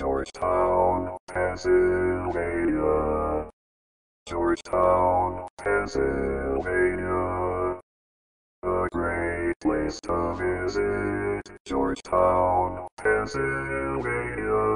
Georgetown, Pennsylvania. Georgetown, Pennsylvania. A great place to visit. Georgetown, Pennsylvania.